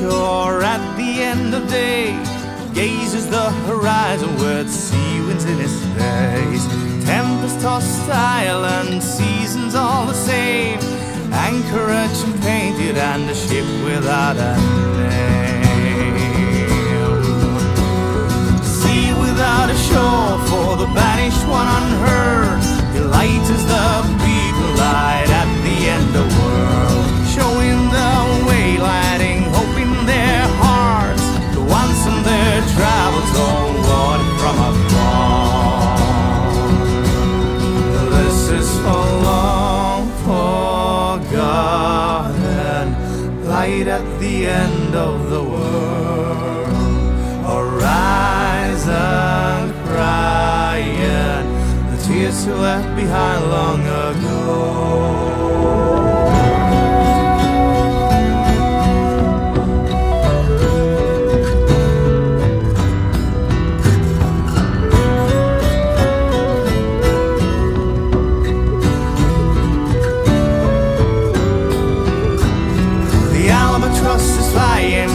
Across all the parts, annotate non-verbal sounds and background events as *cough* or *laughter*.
shore at the end of day gazes the horizon with sea winds in his face. Tempest-tossed island, seasons all the same. Anchorage painted, and a ship without a name. Sea without a shore for the banished one unheard. light at the end of the world. Arise and cry the tears you left behind long ago. flying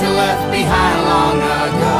you left behind long ago.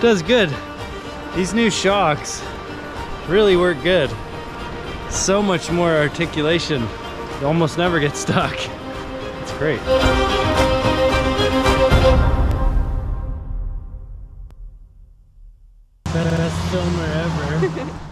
Does good. These new shocks really work good. So much more articulation. You almost never get stuck. It's great. Best filmer ever. *laughs*